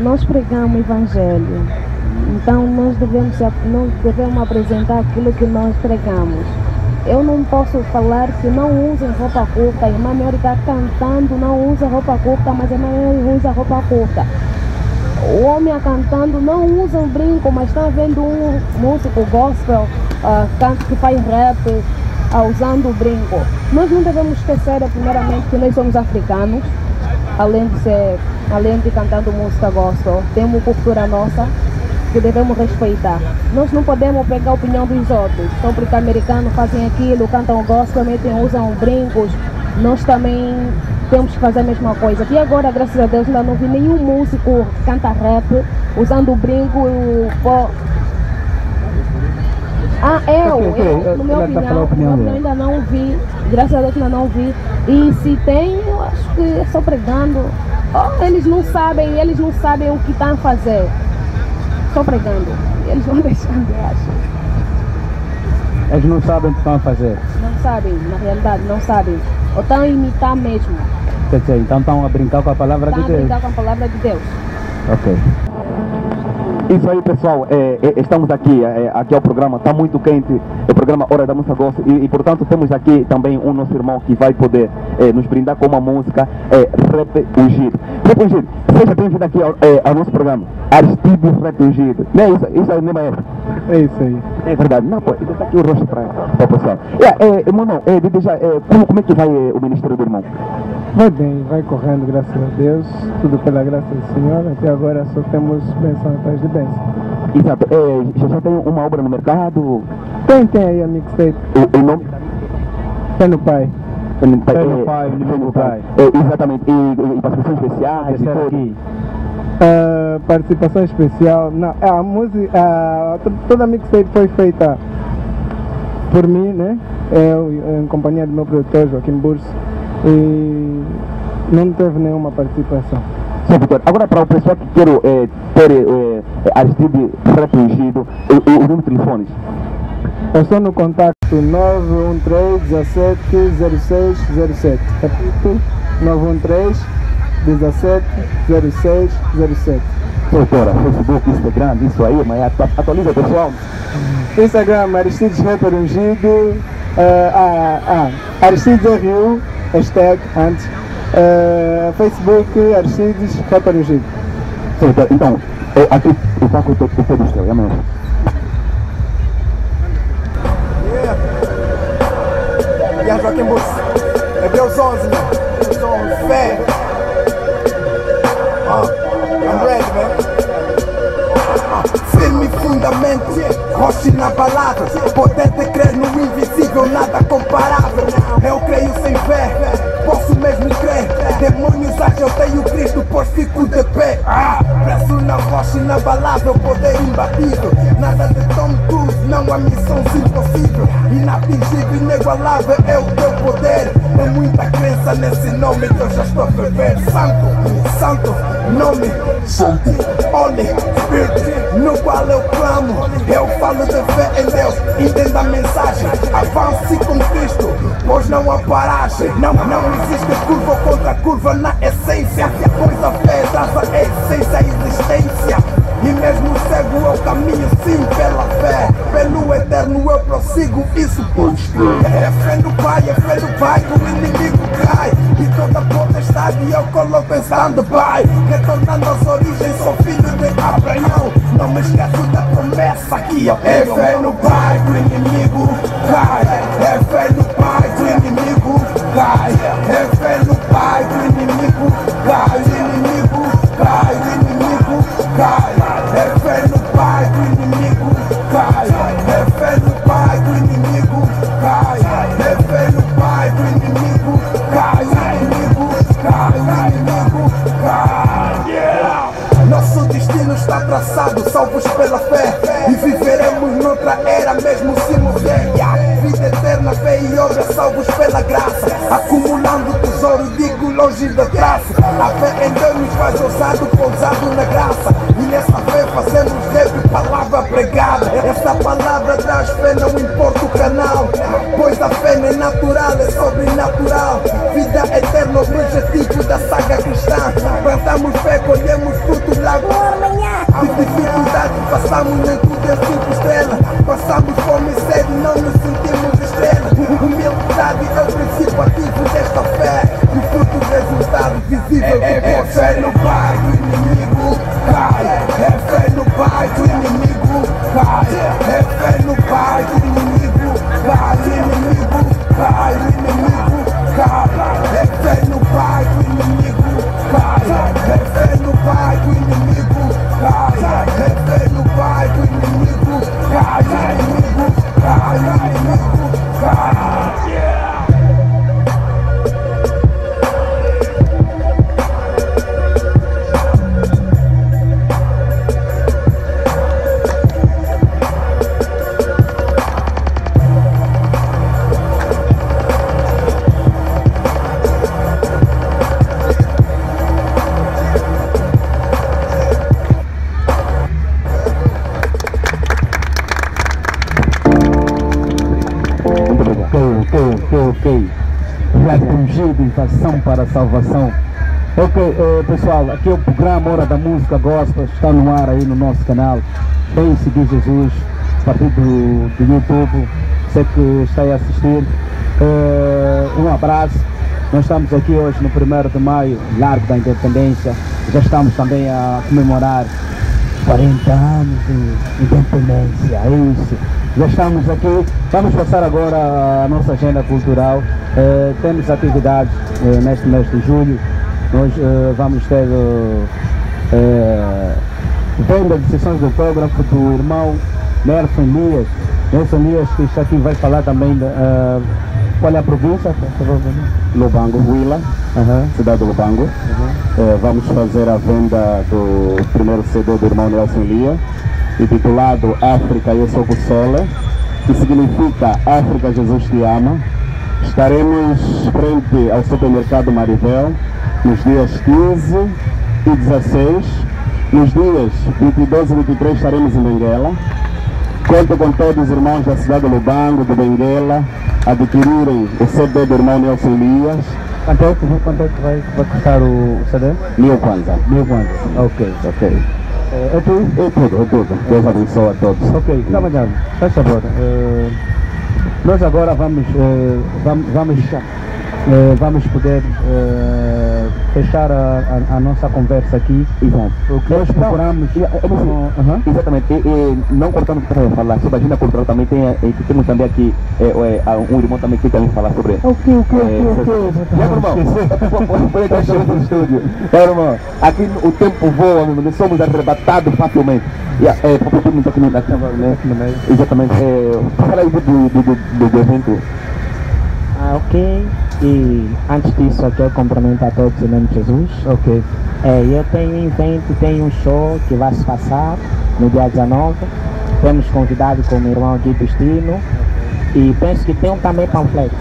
Nós pregamos o Evangelho. Então nós devemos, nós devemos apresentar aquilo que nós pregamos. Eu não posso falar que não usem roupa curta. A irmã Mary está cantando, não usa roupa curta, mas a Mary usa roupa curta. O homem cantando não usa um brinco, mas está vendo um músico gospel canto que faz rap ah, usando o brinco. Nós não devemos esquecer, primeiramente, que nós somos africanos, além de ser, além de cantando música gospel, temos cultura nossa que devemos respeitar. Nós não podemos pegar a opinião dos outros. Só porque americanos fazem aquilo, cantam gospel, metem, usam brincos, nós também temos que fazer a mesma coisa. E agora, graças a Deus, ainda não vi nenhum músico que canta rap usando o brinco. o pó. Ah, eu, eu, no meu tá opinião, opinião ainda não vi, graças a Deus ainda não vi. E se tem, eu acho que é só pregando. Oh, eles não sabem, eles não sabem o que estão a fazer. Só pregando. Eles vão deixando, eu acho. Eles não sabem o que estão a fazer. Não sabem, na realidade, não sabem. Ou estão a imitar mesmo. Quer dizer, então estão a brincar com a palavra Estão de a Deus. brincar com a palavra de Deus. Ok. Isso aí, pessoal. É, é, estamos aqui. É, aqui é o programa. Está muito quente. É o programa Hora da Música Gospel. E, e, portanto, temos aqui também um nosso irmão que vai poder é, nos brindar com uma música. É, Rap Ungido, seja bem-vindo aqui ao, é, ao nosso programa. Aristides Ungido. Não é isso? Isso aí mesmo é. É isso aí. É verdade. Não, pô, deixa aqui o rosto para o pessoal. É, é, irmão, não, é, já, é, como, como é que vai é, o Ministério do Irmão? Vai bem, vai correndo, graças a Deus. Tudo pela graça do Senhor. Até agora só temos bênção atrás de bênção. Exato. É, já, já tem uma obra no mercado? Tem, tem aí a mixtape. O, o nome? Fé no Pai. Fé no Pai, Fé no do Pai. É, exatamente. E, e participações especiais e tudo. Ah, participação especial. Não, a música, to- toda a mixtape foi feita por mim, né? Eu, em companhia do meu produtor Joaquim Burso. E não teve nenhuma participação. Sim, doutor. Agora, para o pessoal que quer é, ter é, é, Aristide repreendido, o, o, número de telefones. Eu estou no contato 913 17 0607. Repito, 913 17 06 07. Doutora, Facebook, Instagram, isso aí, mas atu- atualiza, pessoal. Instagram Aristides Rapper Ungido. ah, ah, ah, Aristides RU, hashtag antes. Ah, Facebook Aristides Rapper Ungido. Sim, doutor. Então, é, aqui eu faço o teu o teu do céu, é mesmo. Yeah, Joaquim Bus. Hebreus 11, man. Hebreus 11. Fé. Fundamento, roche na palavra Poder de crer no invisível, nada comparável. Eu creio sem fé, posso mesmo crer. Demônios acham eu tenho Cristo, pois fico de pé. Ah, Preço na rocha inabalável, poder imbatível. Nada de Tom Cruise, não há missão impossível Inatingível, inigualável é o teu poder. Tem muita crença nesse nome que eu já estou a ferver Santo, santo, nome, santo, Holy Spirit, no qual eu clamo. Eu falo de fé em Deus, entenda a mensagem. Avance com Cristo, pois não há paragem. Não, não existe curva contra curva na essência, pois a fé traz a essência à existência. E mesmo cego eu caminho sim pela fé. Pelo eterno eu prossigo, isso ter É fé no Pai, é fé no Pai que o inimigo cai. E toda potestade eu coloco em stand-by Retornando às origens, sou filho de Abraão. Não me esqueço da promessa que eu É fé no Pai que o inimigo cai. É fé no Pai salvos pela fé. E viveremos noutra era, mesmo se morrer. Vida eterna, fé e obra, salvos pela graça. Acumulando tesouro, digo longe da traça. A fé em Deus nos faz ousado, pousado na graça. E nessa fé fazemos rap, palavra pregada. Essa palavra traz fé, não importa o canal. Pois a fé não é natural, é sobrenatural. Vida eterna, objetivo da saga cristã. Plantamos fé, colhemos fruto dificuldade passamos, tudo é cinco estrelas. Passamos fome e sede, não nos sentimos estrelas. Humildade é o princípio ativo desta fé. E o fruto, resultado visível É, do é, é fé no Pai, o inimigo cai. É fé no Pai, o inimigo salvação. Ok, eh, pessoal, aqui é o programa Hora da Música Gospel, está no ar aí no nosso canal. Vem seguir Jesus a partir do, do YouTube. Você que está aí a assistir. Eh, um abraço. Nós estamos aqui hoje no 1 de maio, Largo da Independência. Já estamos também a comemorar 40 anos de independência, é isso. Já estamos aqui, vamos passar agora a nossa agenda cultural. Eh, temos atividades eh, neste mês de julho. Nós eh, vamos ter venda de sessões de autógrafo do irmão Nelson Elias. Nelson Elias que está aqui vai falar também da, eh, qual é a província? Lubango, Huila, cidade do Lubango. Eh, vamos fazer a venda do primeiro CD do irmão Nelson Lia, intitulado África Eu Sou Bussole, que significa África Jesus Te Ama. Estaremos frente ao supermercado Marivel nos dias 15 e 16. Nos dias 22 e 23 estaremos em Benguela. Conto com todos os irmãos da cidade do Lubango, do Benguela, adquirirem o CD do irmão Nelson Elias. Quanto é que, quanto é que vai, vai custar o, CD? Mil kwanza. Mil kwanza. Ok. Ok. Eh, é tudo? É tudo, é tudo. Deus abençoe a todos. Ok, camarada, faz favor. eh, nós agora vamos, eh, vamos, vamos, eh, vamos poder eh, fechar a, a- a nossa conversa aqui. Exato. O que nós procuramos. E, é, como- Aham. Exatamente, e, e não cortando o que a falar sobre a agenda cultural, também tem, eh, que temos também aqui um irmão também que também falar sobre. Ok, ok, ok, Eh, ok. Já, meu irmão, pode entrar no estúdio. É, irmão, aqui o tempo voa, meu irmão, somos arrebatados facilmente. E, é, mundo aqui no aqui, né? Exatamente, é, fala aí do, do, do, do evento. Ah, ok. E antes disso, eu quero cumprimentar a todos em nome de Jesus. Ok. É, eu tenho um evento, tenho um show que vai se passar no dia 19. Temos convidado como irmão Gui Destino. E penso que tem um também panfleto.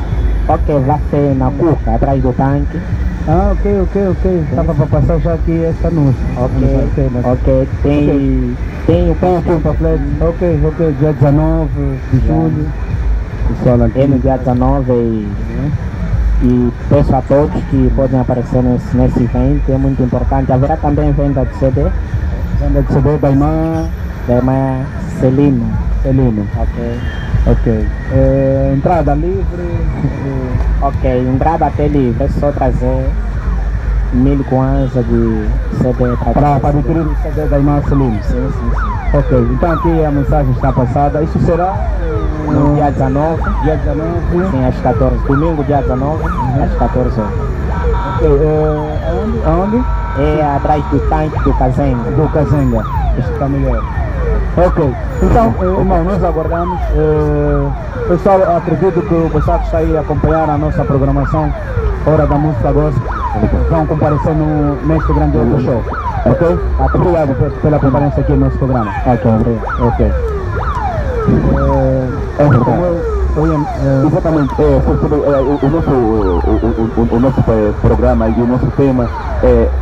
Ok, vai ser na Cuca, atrás do tanque. Ah, ok, ok, ok. Estava para passar já aqui esta noite. Ok, ok, mas- ok. Tem, Ok. tem o um panfleto. Ok, ok. Dia 19 de julho. É no dia 19 e, e peço a todos que podem aparecer nesse, nesse evento, é muito importante. Haverá também venda de CD. Venda de CD da irmã da irmã Celina. Celina. Ok. Ok. Eh, entrada livre. Ok, entrada até livre, é só trazer mil kwanza de CD para, para adquirir o CD da irmã Celina. Sim, sim, sim. Ok, então aqui a mensagem está passada. Isso será No dia 19, dia 19. sim, às 14. Domingo, dia 19, às 14 horas. Ok, eh, aonde? aonde? É atrás do tanque do Kazenga. Do Kazenga. Está melhor. Ok, então, eh, irmão, nós aguardamos. eh, pessoal, acredito que o pessoal que está aí a acompanhar a nossa programação, Hora da Música Gospel, vão comparecer no, neste grandioso show. Ok? Obrigado pe- pela companhia aqui no nosso programa. Ok, obrigado. Ok. É verdade. Exatamente, é, foi sobre, é, o, o nosso, o, o- o- o nosso é, programa e o nosso tema é,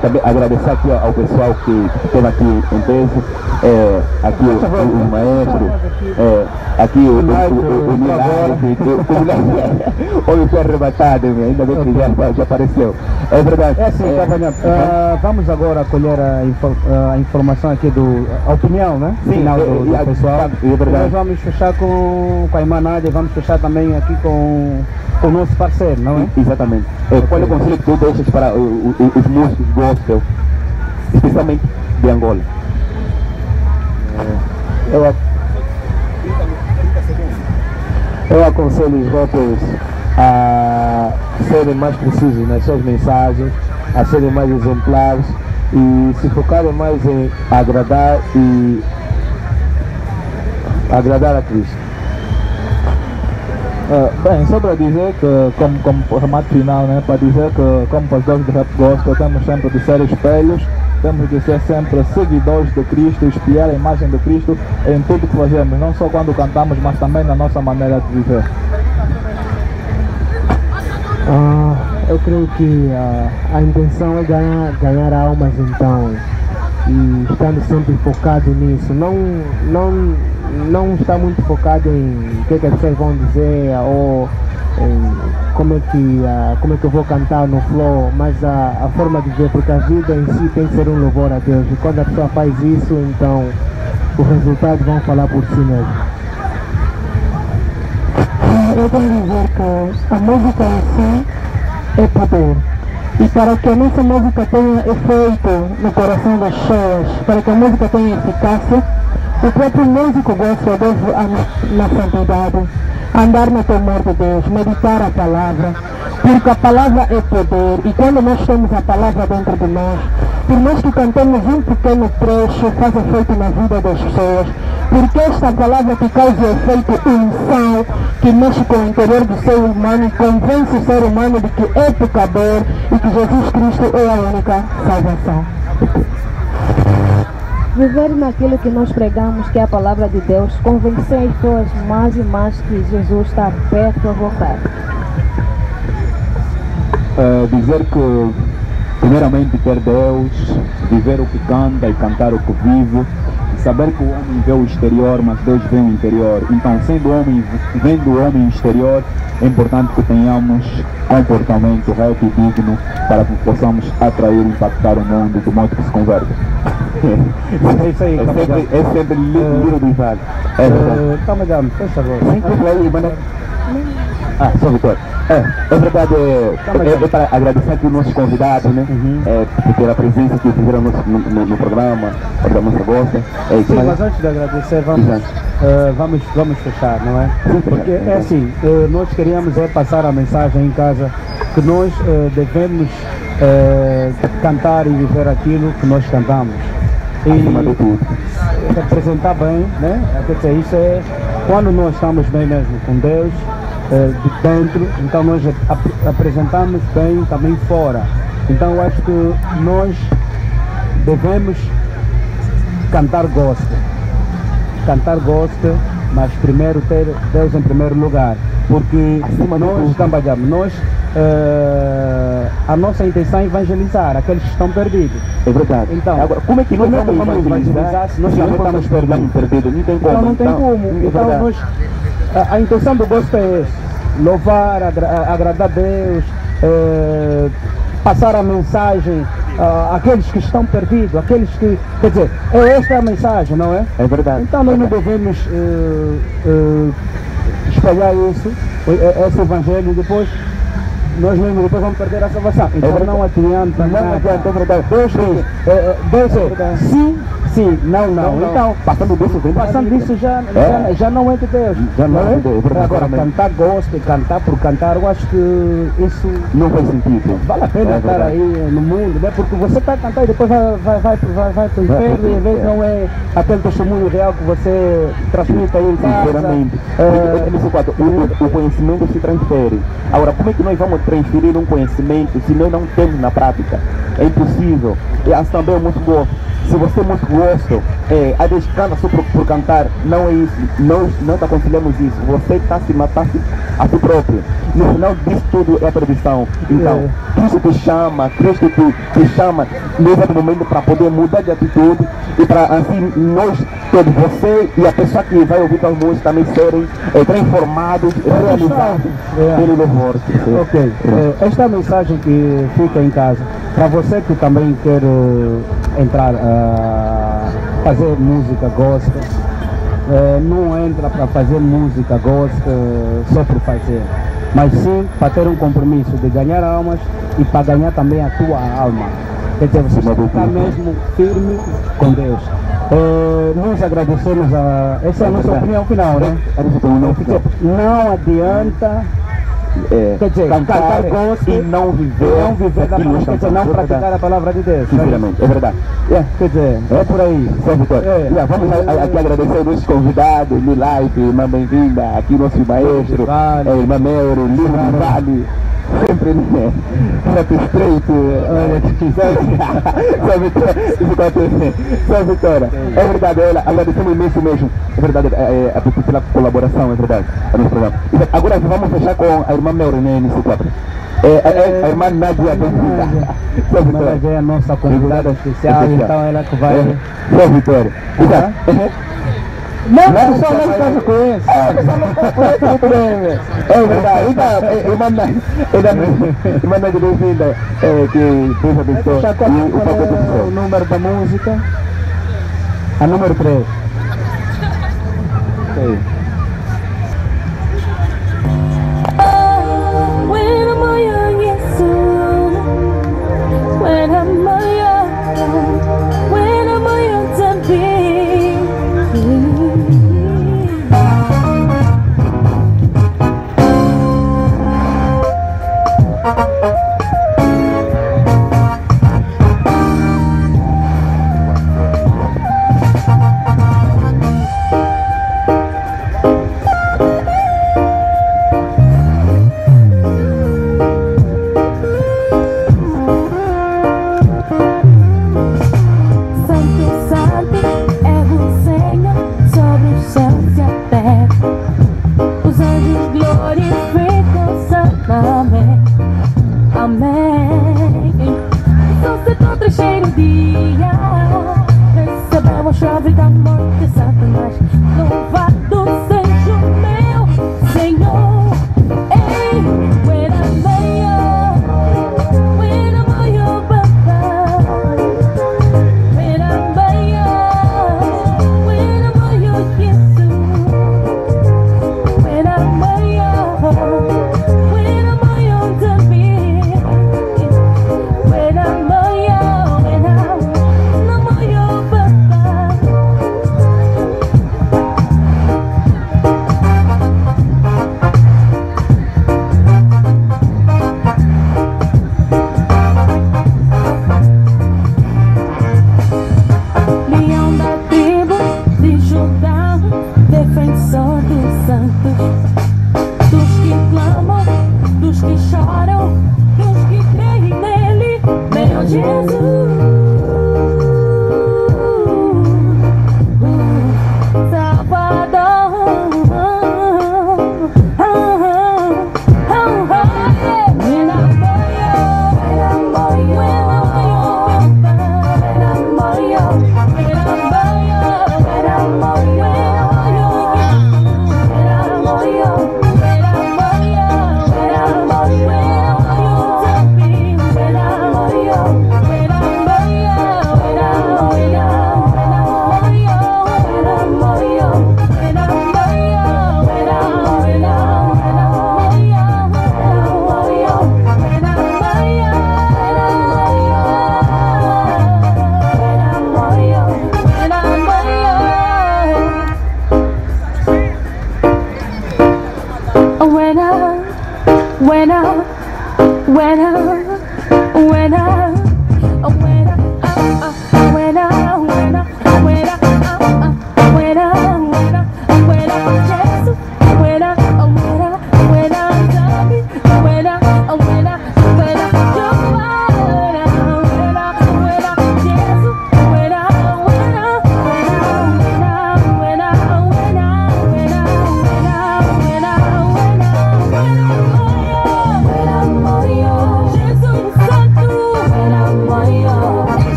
também agradecer aqui ao pessoal que, que esteve aqui em peso, é, aqui o, o, o maestro, é, aqui o, o, o, o, Milagre, que- que- o arrebatado, ainda bem que já, já apareceu. É verdade. É assim, companheiro. ah, vamos agora colher a, info- a informação aqui do. a opinião, né? Sim, Final é- do, do é- pessoal. é verdade. Nós vamos fechar com, com a irmã Nádia, vamos fechar também aqui com, com o nosso parceiro, não é? Exatamente. É, qual é o conselho que tu deixas para os músicos gospel, especialmente de Angola? Eu, ac- eu aconselho os rappers a serem mais precisos nas suas mensagens, a serem mais exemplares e se focarem mais em agradar e agradar a Cristo. Ah, bem, só para dizer que, como, como remate final, né, para dizer que, como pastores de rap gospel, temos sempre de ser espelhos, temos de ser sempre seguidores de Cristo, espiar a imagem de Cristo em tudo que fazemos, não só quando cantamos, mas também na nossa maneira de viver. Ah, eu creio que ah, a intenção é ganhar, ganhar almas então e estando sempre focado nisso, não, não, não está muito focado em o que, que as pessoas vão dizer ou em como é que ah, como é que eu vou cantar no flow, mas a, a forma de ver, porque a vida em si tem que ser um louvor a Deus e quando a pessoa faz isso, então os resultados vão falar por si mesmo. Eu quero dizer que a música em si é poder. E para que a nossa música tenha efeito no coração das pessoas, para que a música tenha eficácia, o próprio músico gosta deve andar na santidade, andar no temor de Deus, meditar a palavra, porque a palavra é poder. E quando nós temos a palavra dentro de nós, por mais que cantemos um pequeno trecho, faz efeito na vida das pessoas, porque esta palavra que causa efeito unção, que mexe com o interior do ser humano convence o ser humano de que é pecador e que Jesus Cristo é a única salvação. Viver naquilo que nós pregamos, que é a palavra de Deus, convencer as pessoas mais e mais que Jesus está perto a voltar. Eh, dizer que, primeiramente, ter Deus, viver o que canta e cantar o que vive, saber que o homem vê o exterior, mas Deus vê o interior. Então, sendo homem, vendo o homem exterior, é importante que tenhamos comportamento reto e digno para que possamos atrair e impactar o mundo do modo que se converte. É isso aí, é sempre, é sempre li- livro do Isaac. É verdade. Uh, favor. Mano. Ah, sou Vitor. É, é verdade, é, é, é para agradecer aqui os nossos convidados, né? É, pela presença que fizeram no, no, no, programa, da nossa gosta. É, Sim, mas antes de agradecer, vamos, eh, vamos, vamos fechar, não é? Porque é assim, eh, nós queríamos é passar a mensagem em casa que nós eh, devemos cantar e viver aquilo que nós cantamos. Tudo. representar bem, né? Quer dizer, isso é quando nós estamos bem mesmo com Deus, de dentro, então nós ap- apresentamos bem também fora. Então acho que nós devemos cantar gospel. Cantar gospel, mas primeiro ter Deus em primeiro lugar. Porque nós, Cambajama, nós, eh, a nossa intenção é evangelizar aqueles que estão perdidos. É verdade. Então, Agora, como é que nós é vamos evangelizar evangelizar se nós também estamos perdidos? perdidos? Não tem como. Então não tem como. é Então verdade. nós, a, a intenção do gospel é esse, louvar, agra- agradar a Deus, eh, passar a mensagem àqueles que estão perdidos, aqueles que. Quer dizer, é esta a mensagem, não é? É verdade. Então nós não devemos eh, eh, espalhar isso, eh, esse evangelho, depois nós mesmos depois vamos perder a salvação. Então verdade. não adianta Não nada. adianta, é verdade. Deus diz, eh, Deus é, se, Sim, não, não. Então, passando disso, vem passando disso já, É. já, já não é de Deus. Já não é de é? Deus, é Agora, cantar gospel, cantar por cantar, eu acho que isso não faz sentido. vale a pena É estar aí no mundo, né? Porque você está a cantar e depois vai, vai, vai, vai, vai para o inferno e às vezes não é aquele testemunho real que você transmite aí em casa. Sinceramente, É, nesse quadro, o, conhecimento se transfere. Agora, como é que nós vamos transferir um conhecimento se nós não temos na prática? É impossível. E assim também é muito gosto. Se você é muito gosto, é, a vez canta só por, por cantar, não é isso. Nós não te aconselhamos isso. Você está se matando a si próprio. No final disso tudo é a perdição. Então, Cristo te chama, Cristo te, te chama nesse momento para poder mudar de atitude e para assim nós, todos, você e a pessoa que vai ouvir tua música também serem eh, transformados, realizados É. pelo louvor. Ok, eh, esta é a mensagem que fica em casa. Para você que também quer eh, entrar a fazer música gospel, eh, não entra para fazer música gospel só por fazer, mas sim para ter um compromisso de ganhar almas e para ganhar também a tua alma. Quer dizer, você tem que ficar mesmo firme com Deus. Eh, nós agradecemos a. Essa é a nossa opinião final, né? Não adianta É, Quer dizer, cantar cantar gospel e não viver, não viver da música, quer dizer, não é praticar a palavra de Deus. Sinceramente, é verdade. É, Quer dizer, é por aí. Só Vitória. É. Já, vamos a- a- aqui agradecer os nossos convidados, Life, irmã bem-vinda, aqui nosso maestro, Vale. é, irmã Meuro, Lino Vale. Vale. Sempre né? Rap Straight, só Vitória, quatro- só Vitória. É verdade, olha, agradecemos imenso mesmo, é verdade, é, é, é, pela colaboração, é verdade, no nosso programa. Agora vamos fechar com a irmã Meuro, né, nesse quadro. É, é, é, a irmã Nádia, bem-vinda. Só Vitória. Nádia é a nossa convidada especial, então ela que vai- É, Só Vitória. Então, Não, Não, só não mas- casa com esse. É verdade. Então, irmã Nádia, bem-vinda, eh, que. Já E qual o é o número da música? A número 3. When